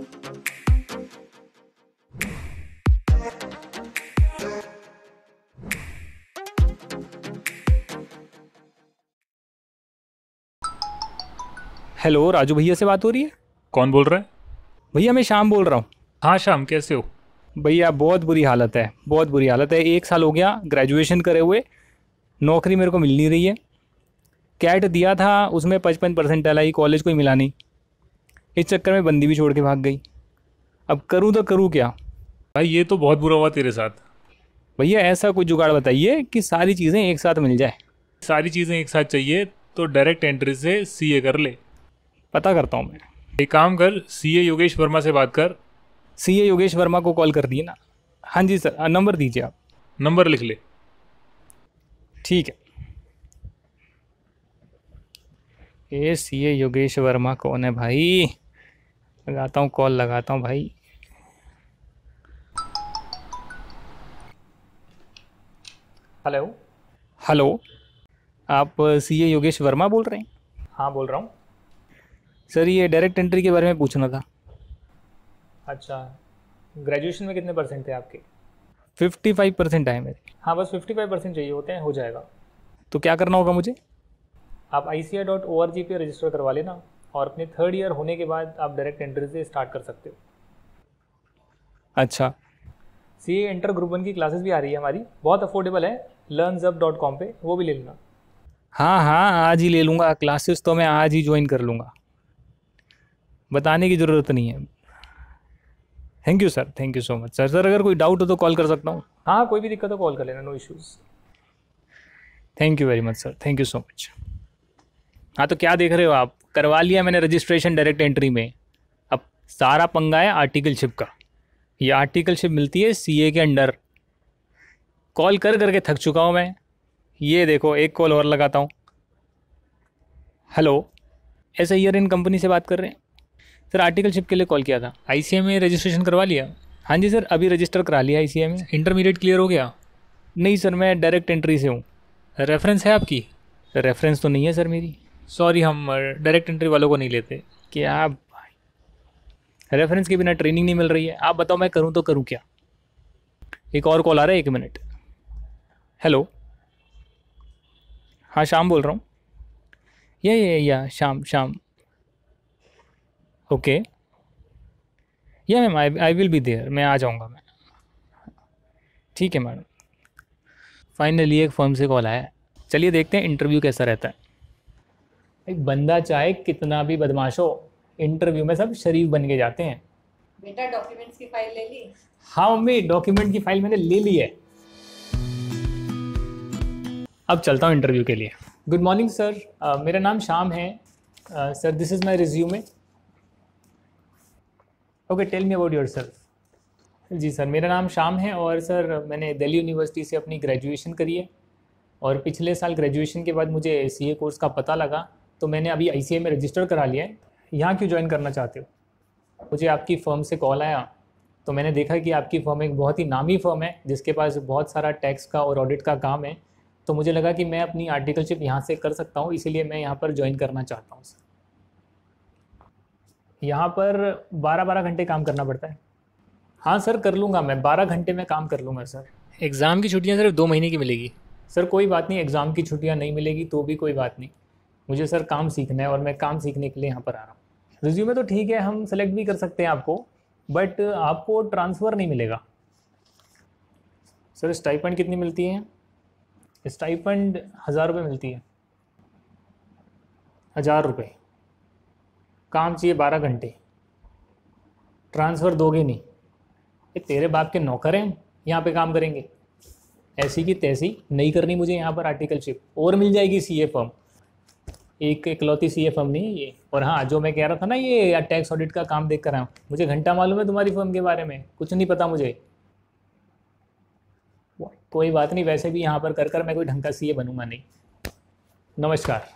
Hello Raju भैया से बात हो रही है? कौन बोल रहा है? भैया मैं शाम बोल रहा हूँ। हाँ शाम कैसे हो? भैया बहुत बुरी हालत है बहुत बुरी हालत है। एक साल हो गया ग्रेजुएशन करे हुए नौकरी मेरे को मिल नहीं रही है। कैट दिया था उसमें पचपन परसेंट आई कॉलेज को ही मिला नहीं। इस चक्कर में बंदी भी छोड़ के भाग गई। अब करूँ तो करूँ क्या? भाई ये तो बहुत बुरा हुआ तेरे साथ। भैया ऐसा कोई जुगाड़ बताइए कि सारी चीज़ें एक साथ मिल जाए। सारी चीज़ें एक साथ चाहिए तो डायरेक्ट एंट्री से सीए कर ले। पता करता हूँ मैं। एक काम कर सीए योगेश वर्मा से बात कर। सी ए योगेश वर्मा को कॉल कर दिए ना। हाँ जी सर नंबर दीजिए आप। नंबर लिख ले। ठीक है। ए सी ए योगेश वर्मा कौन है भाई? लगाता हूँ कॉल लगाता हूँ भाई। हेलो हेलो आप सी ए योगेश वर्मा बोल रहे हैं? हाँ बोल रहा हूँ। सर ये डायरेक्ट एंट्री के बारे में पूछना था। अच्छा ग्रेजुएशन में कितने परसेंट थे आपके? फिफ्टी फाइव परसेंट आए मेरे। हाँ बस फिफ्टी फाइव परसेंट चाहिए होते हैं हो जाएगा। तो क्या करना होगा मुझे? आप आई सी I dot O R G पे रजिस्टर करवा लेना। और अपने थर्ड ईयर होने के बाद आप डायरेक्ट एंट्री से स्टार्ट कर सकते हो। अच्छा। C A inter group one की क्लासेस भी आ रही है हमारी। बहुत अफोर्डेबल है। लर्न जब डॉट कॉम पर वो भी ले लेना। हाँ हाँ आज ही ले लूँगा। क्लासेस तो मैं आज ही ज्वाइन कर लूँगा। बताने की ज़रूरत नहीं है। Thank you sir thank you so much sir sir अगर कोई डाउट हो तो कॉल कर सकता हूँ। हाँ कोई भी दिक्कत हो कॉल कर लेना no issues thank you very much sir thank you so much हाँ तो क्या देख रहे हो आप? करवा लिया मैंने रजिस्ट्रेशन डायरेक्ट एंट्री में। अब सारा पंगा है आर्टिकलशिप का। ये आर्टिकलशिप मिलती है सीए के अंडर। कॉल कर करके थक चुका हूँ मैं। ये देखो, एक कॉल और लगाता हूँ। हेलो ऐसा ईयर इन कंपनी से बात कर रहे हैं। सर आर्टिकलशिप के लिए कॉल किया था। आई सी में रजिस्ट्रेशन करवा लिया? हाँ जी सर, अभी रजिस्टर करा लिया आई सी में। इंटरमीडिएट क्लियर हो गया? नहीं सर, मैं डायरेक्ट एंट्री से हूँ। रेफरेंस है आपकी? रेफरेंस तो नहीं है सर मेरी। सॉरी हम डायरेक्ट एंट्री वालों को नहीं लेते। क्या भाई रेफरेंस के बिना ट्रेनिंग नहीं मिल रही है। आप बताओ, मैं करूँ तो करूँ क्या? एक और कॉल आ रहा है, एक मिनट हेलो हाँ शाम बोल रहा हूँ। या या या शाम शाम। ओके या ma'am I I will be there मैं आ जाऊँगा मैं ठीक है मैडम फाइनली एक फर्म से कॉल आया चलिए देखते हैं इंटरव्यू कैसा रहता है। एक बंदा चाहे कितना भी बदमाश हो इंटरव्यू में सब शरीफ बन के जाते हैं। बेटा डॉक्यूमेंट्स की फ़ाइल ले ली? हाँ मम्मी डॉक्यूमेंट की फ़ाइल मैंने ले ली है। अब चलता हूँ इंटरव्यू के लिए। गुड मॉर्निंग सर मेरा नाम श्याम है। Sir this is my resume okay tell me about yourself ji sir मेरा नाम श्याम है और सर मैंने दिल्ली यूनिवर्सिटी से अपनी ग्रेजुएशन करी है। और पिछले साल ग्रेजुएशन के बाद मुझे सी कोर्स का पता लगा। तो मैंने अभी आई में रजिस्टर करा लिया है। यहाँ क्यों ज्वाइन करना चाहते हो? मुझे आपकी फ़र्म से कॉल आया। तो मैंने देखा कि आपकी फ़र्म एक बहुत ही नामी फ़र्म है जिसके पास बहुत सारा टैक्स का और ऑडिट का काम है। तो मुझे लगा कि मैं अपनी आर्टिकलशिप यहाँ से कर सकता हूँ इसीलिए मैं यहाँ पर ज्वाइन करना चाहता हूँ सर यहाँ पर बारह बारह घंटे काम करना पड़ता है। हाँ सर कर लूँगा मैं। बारह घंटे में काम कर लूँगा सर एग्ज़ाम की छुट्टियाँ सिर्फ़ दो महीने की मिलेगी। सर कोई बात नहीं एग्ज़ाम की छुट्टियाँ नहीं मिलेगी तो भी कोई बात नहीं। मुझे सर काम सीखना है और मैं काम सीखने के लिए यहाँ पर आ रहा हूँ। रिज्यूमे तो ठीक है, हम सेलेक्ट भी कर सकते हैं आपको बट आपको ट्रांसफ़र नहीं मिलेगा। सर स्टाइपेंड कितनी मिलती है? स्टाइपेंड हज़ार रुपये मिलती है। हज़ार रुपये काम चाहिए बारह घंटे। ट्रांसफ़र दोगे नहीं। ये तेरे बाप के नौकर हैं, यहाँ पे काम करेंगे। ऐसी की तैसी नहीं करनी मुझे यहाँ पर आर्टिकलशिप और मिल जाएगी सी ए फर्म एक इकलौती सी ए फर्म नहीं है ये। और हाँ जो मैं कह रहा था ना, ये टैक्स ऑडिट का काम देख कर आया हूँ। मुझे घंटा मालूम है तुम्हारी फर्म के बारे में। कुछ नहीं पता मुझे। कोई बात नहीं, वैसे भी यहाँ पर कर कर मैं कोई ढंग का सी ए बनूँगा नहीं। नमस्कार।